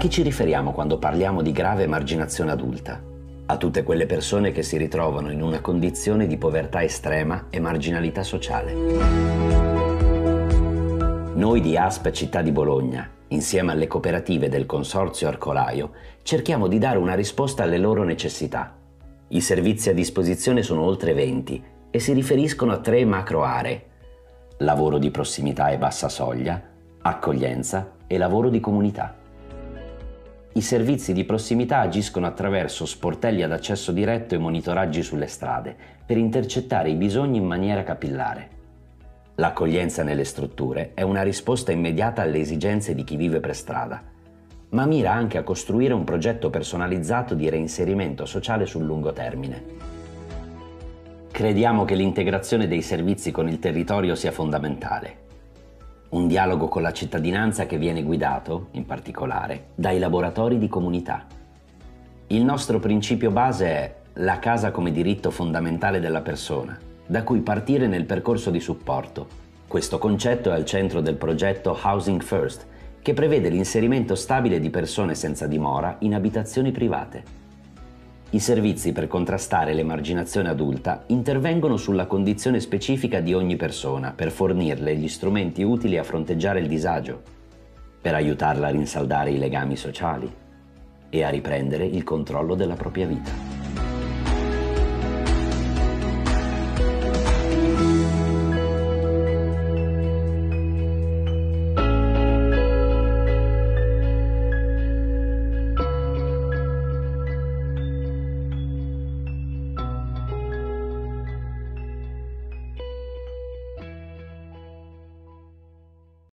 Chi ci riferiamo quando parliamo di grave emarginazione adulta? A tutte quelle persone che si ritrovano in una condizione di povertà estrema e marginalità sociale. Noi di ASP Città di Bologna, insieme alle cooperative del Consorzio Arcolaio, cerchiamo di dare una risposta alle loro necessità. I servizi a disposizione sono oltre 20 e si riferiscono a tre macro aree. Lavoro di prossimità e bassa soglia, accoglienza e lavoro di comunità. I servizi di prossimità agiscono attraverso sportelli ad accesso diretto e monitoraggi sulle strade per intercettare i bisogni in maniera capillare. L'accoglienza nelle strutture è una risposta immediata alle esigenze di chi vive per strada, ma mira anche a costruire un progetto personalizzato di reinserimento sociale sul lungo termine. Crediamo che l'integrazione dei servizi con il territorio sia fondamentale un dialogo con la cittadinanza che viene guidato, in particolare, dai laboratori di comunità. Il nostro principio base è la casa come diritto fondamentale della persona, da cui partire nel percorso di supporto. Questo concetto è al centro del progetto Housing First, che prevede l'inserimento stabile di persone senza dimora in abitazioni private. I servizi per contrastare l'emarginazione adulta intervengono sulla condizione specifica di ogni persona per fornirle gli strumenti utili a fronteggiare il disagio, per aiutarla a rinsaldare i legami sociali e a riprendere il controllo della propria vita.